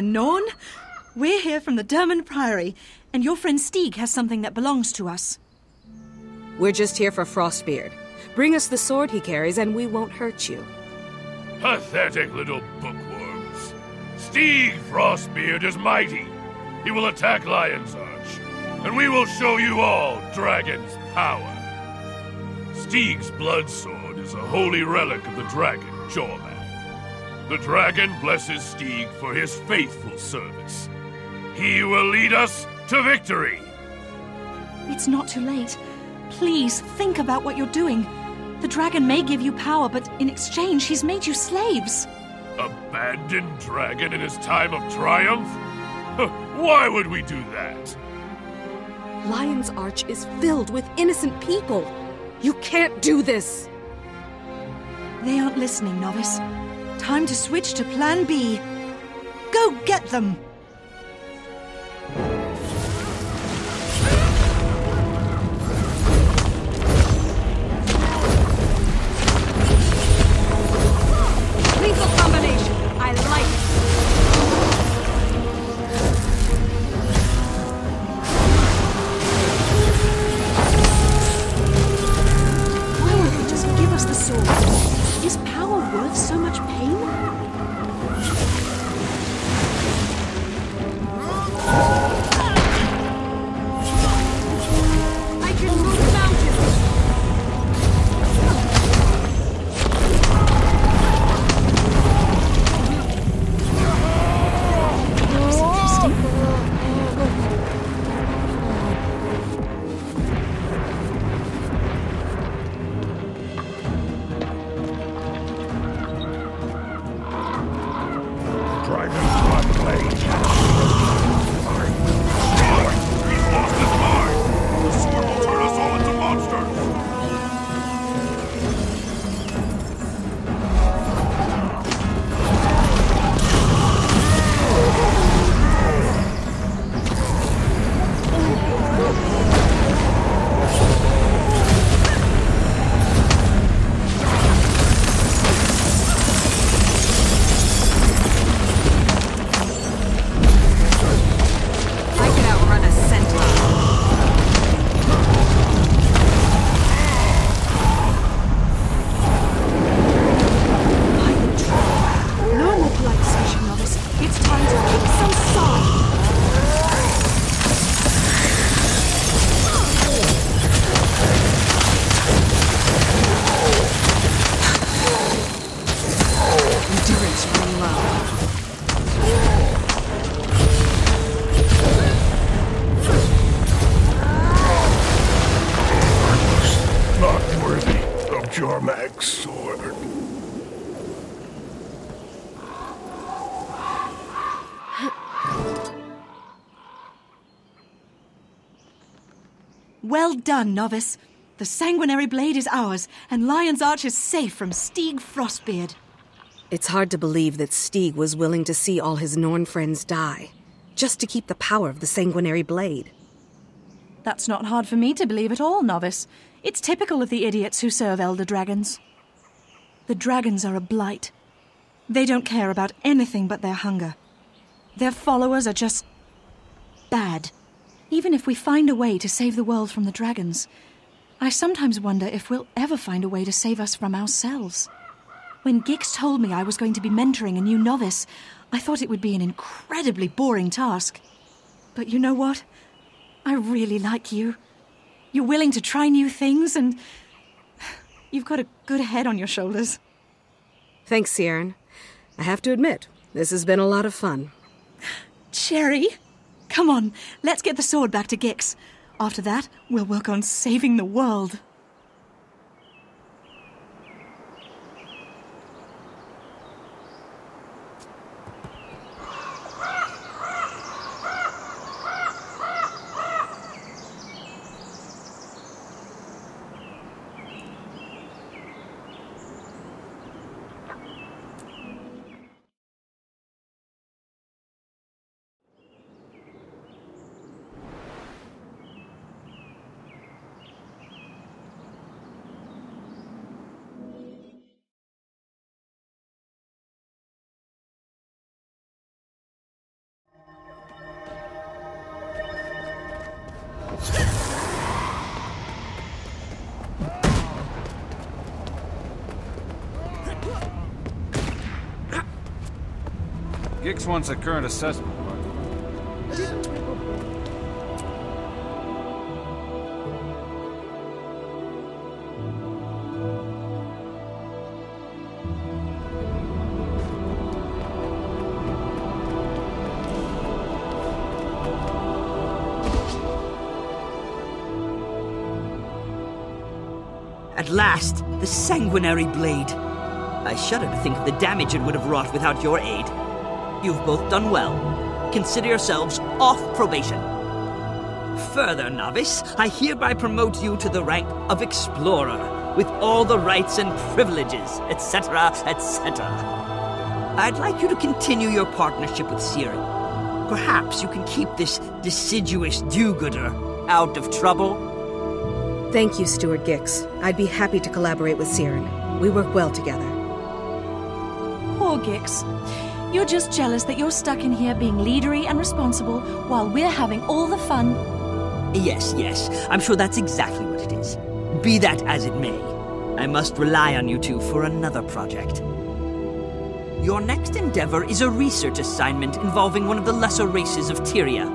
Hello there, Norn. We're here from the Durmand Priory, and your friend Stieg has something that belongs to us. We're just here for Frostbeard. Bring us the sword he carries, and we won't hurt you. Pathetic little bookworms. Stieg Frostbeard is mighty. He will attack Lion's Arch, and we will show you all Dragon's power. Stieg's blood sword is a holy relic of the dragon, Jormag. The dragon blesses Stieg for his faithful service. He will lead us to victory. It's not too late. Please think about what you're doing. The dragon may give you power, but in exchange, he's made you slaves. Abandoned dragon in his time of triumph? Why would we do that? Lion's Arch is filled with innocent people. You can't do this! They aren't listening, Novice. Time to switch to Plan B. Go get them! Well done, Novice. The sanguinary blade is ours, and Lion's Arch is safe from Stieg Frostbeard. It's hard to believe that Stieg was willing to see all his Norn friends die, just to keep the power of the sanguinary blade. That's not hard for me to believe at all, Novice. It's typical of the idiots who serve Elder Dragons. The dragons are a blight. They don't care about anything but their hunger. Their followers are just. bad. Even if we find a way to save the world from the dragons, I sometimes wonder if we'll ever find a way to save us from ourselves. When Gixx told me I was going to be mentoring a new novice, I thought it would be an incredibly boring task. But you know what? I really like you. You're willing to try new things, and you've got a good head on your shoulders. Thanks, Sieran. I have to admit, this has been a lot of fun. Cherry, come on, let's get the sword back to Gixx. After that, we'll work on saving the world. Gixx wants a current assessment. At last, the sanguinary blade. I shudder to think of the damage it would have wrought without your aid. You've both done well. Consider yourselves off probation. Further, novice, I hereby promote you to the rank of explorer, with all the rights and privileges, etc., etc. I'd like you to continue your partnership with Sieran. Perhaps you can keep this deciduous do-gooder out of trouble. Thank you, Steward Gixx. I'd be happy to collaborate with Sieran. We work well together. Poor Gixx. You're just jealous that you're stuck in here being leadery and responsible while we're having all the fun. Yes, yes, I'm sure that's exactly what it is. Be that as it may, I must rely on you two for another project. Your next endeavor is a research assignment involving one of the lesser races of Tyria.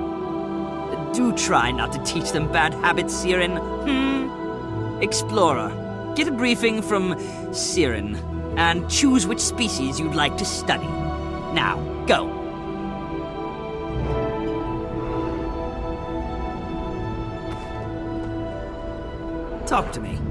Do try not to teach them bad habits, Sieran. Hmm? Explorer, get a briefing from Sieran and choose which species you'd like to study. Now, go. Talk to me.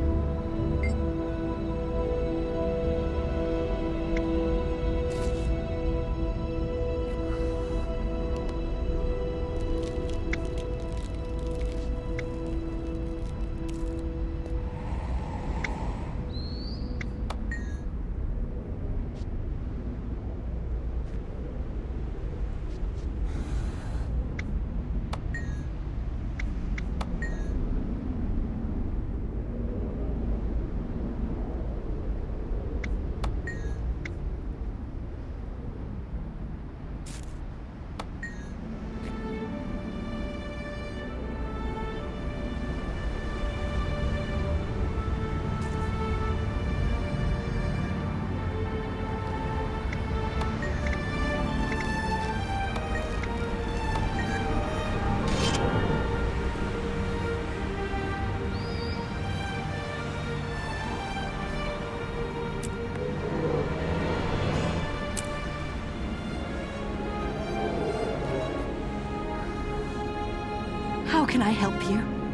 How can I help you?